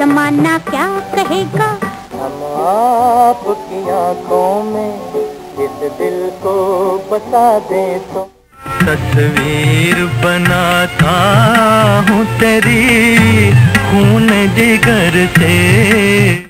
जमाना क्या कहेगा? हम आपकी आँखों में इस दिल को बता दे तो। तस्वीर बनाता हूँ तेरी खून जिगर से।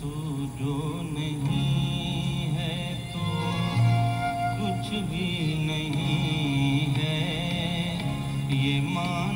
तू जो नहीं है तो कुछ भी नहीं है। ये माना